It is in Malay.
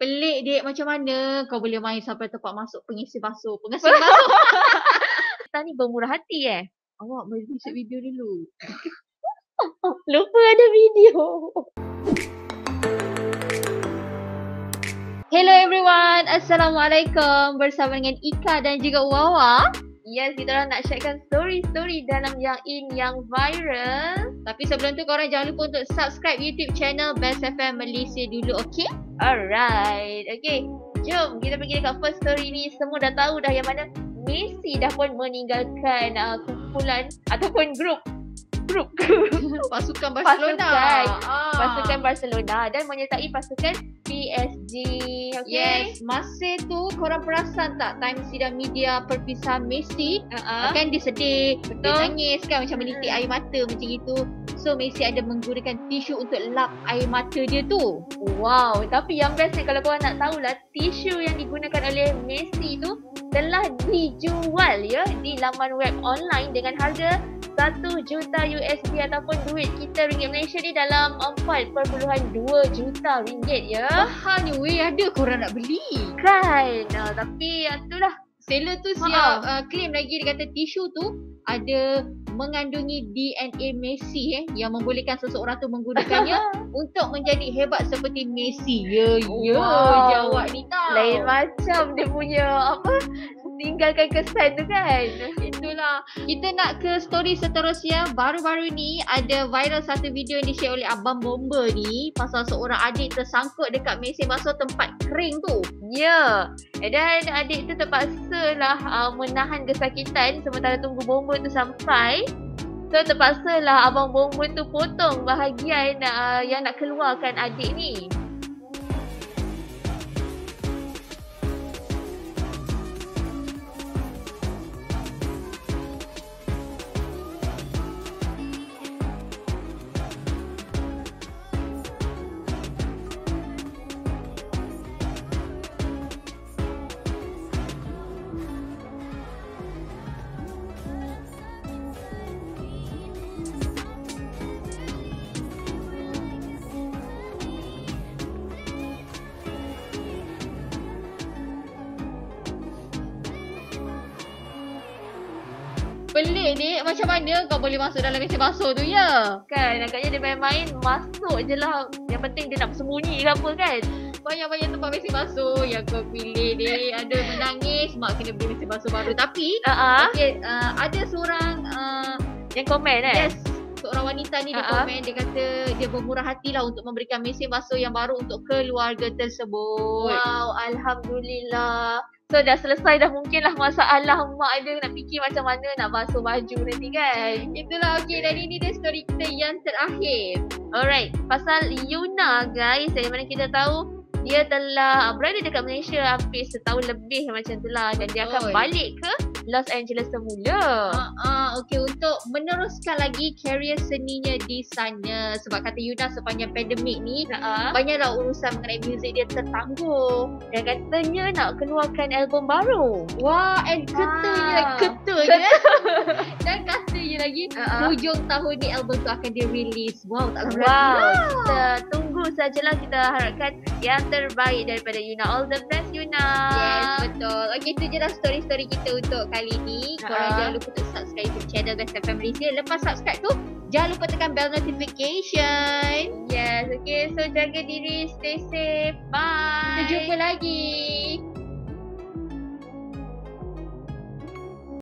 Pelik dek macam mana kau boleh main sampai tempat masuk pengisi basuh. Pengisi basuh. Kita ni bermurah hati eh. Awak boleh masuk video dulu. Lupa ada video. Hello everyone. Assalamualaikum. Bersama dengan Ika dan juga Wawa. Yes, kita orang nak sharekan story-story dalam yang in yang viral. Tapi sebelum tu korang jangan lupa untuk subscribe YouTube channel Best FM Malaysia dulu, okay? Alright. Okay. Jom kita pergi dekat first story ni. Semua dah tahu dah yang mana Messi dah pun meninggalkan uh, kumpulan ataupun grup grup pasukan Barcelona. Pasukan, ah. pasukan Barcelona dan menyertai pasukan PSG. Okay. Yes, masa tu korang perasan tak time sidang media perpisahan Messi Uh-uh. kan dia sedih, Betul. dia nangis kan macam menitik air mata macam itu. So Messi ada menggunakan tisu untuk lap air mata dia tu. Wow, tapi yang best ni kalau korang nak tahulah tisu yang digunakan oleh Messi tu telah dijual ya di laman web online dengan harga 1 juta USD ataupun duit kita ringgit Malaysia ni dalam 4.2 juta ringgit ya. Mahalnya weh. Ada korang nak beli. Kan, uh, tapi itulah. Seller tu siap uh, claim lagi. Dia kata tisu tu ada mengandungi DNA Messi eh yang membolehkan seseorang tu menggunakannya untuk menjadi hebat seperti Messi. Ya, ya, Wow. jawab ni tau. lain macam dia punya apa tinggalkan kesan tu kan. Itulah. Kita nak ke story seterusnya. Baru-baru ni ada viral satu video yang di-share oleh Abang Bomba ni pasal seorang adik tersangkut dekat mesin basuh tempat kering tu. Ya, dan adik tu terpaksa lah uh, menahan kesakitan sementara tunggu bomba tu sampai. So terpaksa lah abang bomba tu potong bahagian uh, yang nak keluarkan adik ni. Pelik ni macam mana kau boleh masuk dalam mesin basuh tu ya? Kan, agaknya dia main-main masuk je lah. Yang penting dia nak bersembunyi ke apa kan. Banyak-banyak tempat mesin basuh yang kau pilih ni. Ada menangis, mak kena beli mesin basuh baru. Tapi, Uh -huh. okay, uh, ada seorang uh, Yang komen eh. Yes, seorang wanita ni dia Ha-ha. komen dia kata dia bermurah hati lah untuk memberikan mesin basuh yang baru untuk keluarga tersebut. Wow, Alhamdulillah. So dah selesai dah mungkin lah masalah mak dia nak fikir macam mana nak basuh baju nanti kan. Itulah okey dan ini dia story kita yang terakhir. Alright, pasal Yuna guys, yang mana kita tahu dia telah berada dekat Malaysia hampir setahun lebih macam tu lah dan dia akan balik ke Los Angeles semula. Ah uh, okey untuk meneruskan lagi career seninya di sana sebab kata Yuna sepanjang pandemik ni Uh, banyaklah urusan mengenai muzik dia tertangguh. dan katanya nak keluarkan album baru. Wah, and katanya Ah. katanya dan katanya lagi Uh-uh. hujung tahun ni album tu akan dirilis. Wow, tak lama Wow, lagi lah. kita tunggu sajalah kita harapkan yang terbaik daripada Yuna. All the best Yuna. Yes, betul. Okey, itu je lah story-story kita untuk kali ni. Korang Ha. jangan lupa untuk subscribe YouTube channel Best FM Malaysia. Lepas subscribe tu, jangan lupa tekan bell notification. Yes, okay. So jaga diri, stay safe. Bye. Kita jumpa lagi.